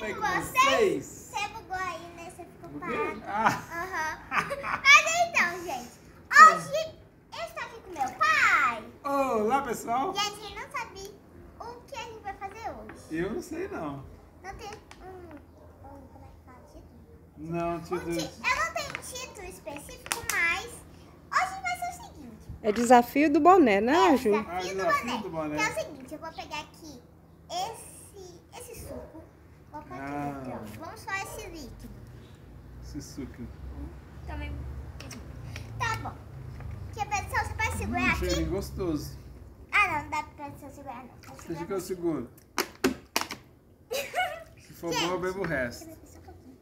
bem com vocês? vocês? Você bugou aí, né? Você ficou parado. Ah, Aham. Mas então, gente. Hoje eu estou aqui com meu pai. olá pessoal. E a gente não sabe o que a gente vai fazer hoje. Eu não sei não. Não tem um. um como é que fala? Título? Não, Um ti- Eu não tenho título específico, mas hoje vai ser o seguinte. É desafio do boné, né, É Ju? Ah, desafio do desafio boné. do boné. Que é o seguinte, eu vou pegar aqui esse, esse suco. Vou aqui, Ah. aqui, ó. Vamos só esse líquido. Esse suco. Também. Tá bom. Quer ver se você pode segurar Hum, aqui? cheirinho gostoso. Ah, não, não dá pra você segurar, não. Vou Deixa que eu seguro. Se for bom, eu bebo o resto. Pouquinho.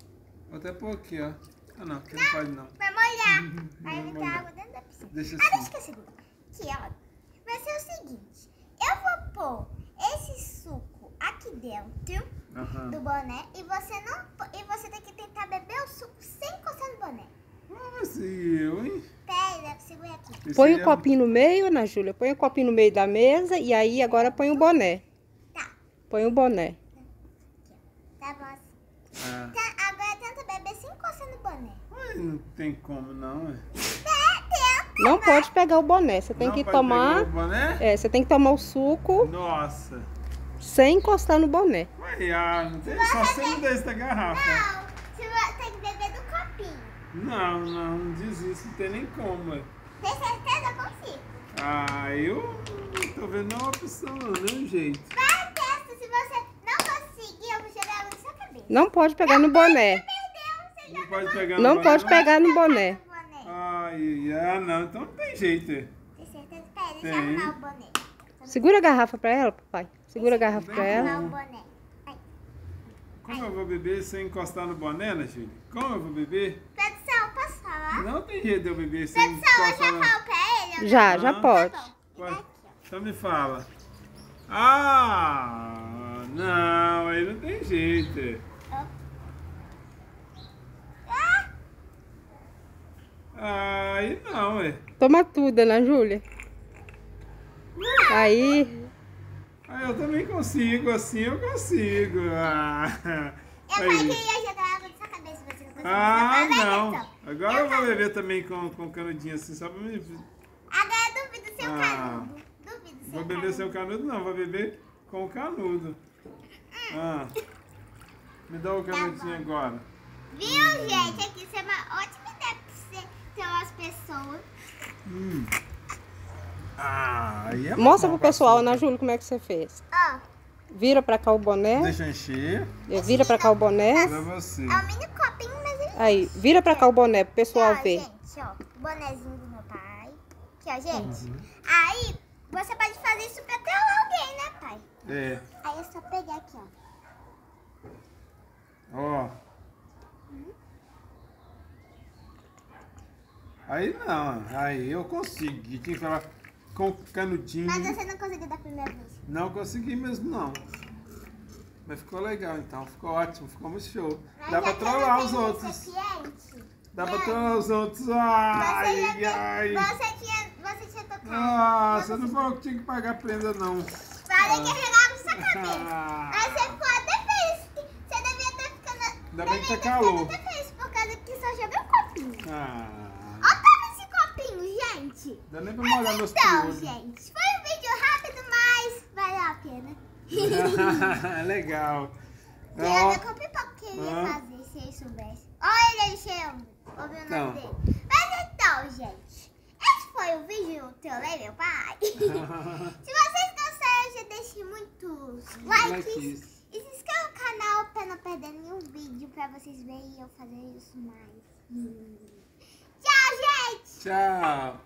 Até pôr aqui, ó. Ah não, aqui não pode não. Vai molhar. Vai molhar. água dentro da piscina. Deixa Ah, deixa assim. que eu seguro. Aqui, ó. Vai ser o seguinte. Eu vou pôr esse suco aqui dentro Aham. do boné e você não e você tem que tentar beber o suco sem encostar no boné. Ah, mas e eu, hein? Pera, segura aqui. Esse Põe o é- copinho no meio, Ana Júlia. Põe o copinho no meio da mesa e aí agora põe o boné. Tá, Põe o boné. tá bom. assim. Ah, Tá, agora tenta beber sem encostar no boné. mas não tem como não, é. É. Não pode pegar o boné. Você tem Não que pode tomar. pegar o boné? É, você tem que tomar o suco Nossa. Sem encostar no boné. Ué, ah, não tem só sendo desse da garrafa. Não, você vai- tem que beber do copinho. Não, não, não diz isso, não tem nem como. ué. Tem certeza? Eu consigo. Ah, eu não tô vendo nenhuma opção, não, nem um jeito. Vai, testa. Se você não conseguir, eu vou jogar água na sua cabeça. Não pode pegar no boné. Perdeu, você Não pode pegar no Não boné, pode pegar no boné. Ai, ah, não, então não tem jeito. é. Tem certeza? Pera, deixa eu arrumar o boné. Segura a garrafa pra ela, papai. Segura a garrafa pra ela. Boné. Como eu vou beber sem encostar no boné, né, Júlia? Como eu vou beber? Produção, posso falar? Não tem jeito de eu beber sem Produção, eu encostar já no... falo pra ele? ou não? Já, já pode. Tá Pode. ó. Então me fala. Ah, não, aí não tem jeito. Ah, Aí não, é. Toma tudo, Ana Júlia. Aí. Aí eu também consigo, assim eu consigo. Ah, eu falei aí. que ia jogar água na sua cabeça, você não conseguiu. Ah, Vai, não. produção. Agora eu vou beber também com, com canudinho assim, só pra me... Agora eu duvido seu Ah. canudo. Duvido seu Vou beber seu canudo? Não, vou beber com o canudo. Ah. Me dá o canudinho agora. Viu, gente? Aqui isso é uma ótima ideia pra você ter umas pessoas. Hum. Ah, aí é Mostra pro pessoal. Ana Júlia, como é que você fez. Ó, Vira pra cá o boné. Deixa eu encher Vira pra cá o boné. pra você. é um mini copinho, mas ele... Aí, vira pra cá o boné pro pessoal ó, ver. gente, ó, o bonezinho do meu pai. Aqui, ó, gente. Uhum. Aí, você pode fazer isso pra ter alguém, né, pai? É, Aí é só pegar aqui, ó. ó. Aí não, aí eu consegui. Tinha que falar com canudinho. Mas você não conseguiu da primeira vez. Não consegui mesmo, não. Mas ficou legal então, ficou ótimo, ficou muito show. Mas Dá pra é que não trollar os outros. Dá pra Não. trollar os outros. Você, Ai, já ai. tem- você tinha, você tinha tocado. Nossa, eu não falou que tinha que pagar prenda, não. Falei que ia jogar na sua cabeça. Ah, Aí você ficou até feliz. Você devia ter ficado. Ainda bem devia que ter tá ficado calor. até feliz por causa que só joguei um copinho. ah. Gente. Dá nem pra molhar Então, gente, foi um vídeo rápido, mas valeu a pena. Legal. Tinha Ó, a ver com o pipoca que ele ia fazer, se ele soubesse. Olha ele enchendo. Ouviu o Então. nome dele. Mas então, gente, esse foi o vídeo do Trolei Meu Pai. se vocês gostaram, já deixem muitos likes. Likes. E se inscreva no canal pra não perder nenhum vídeo pra vocês verem eu fazer isso mais. Hum. Tchau, gente! Tchau.